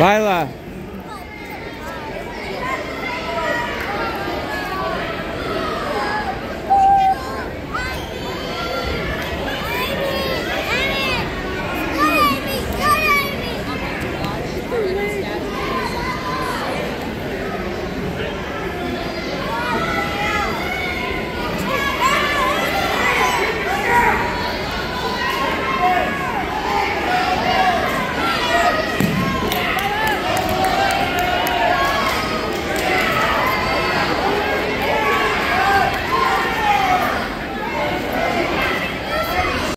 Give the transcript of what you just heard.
Vai lá.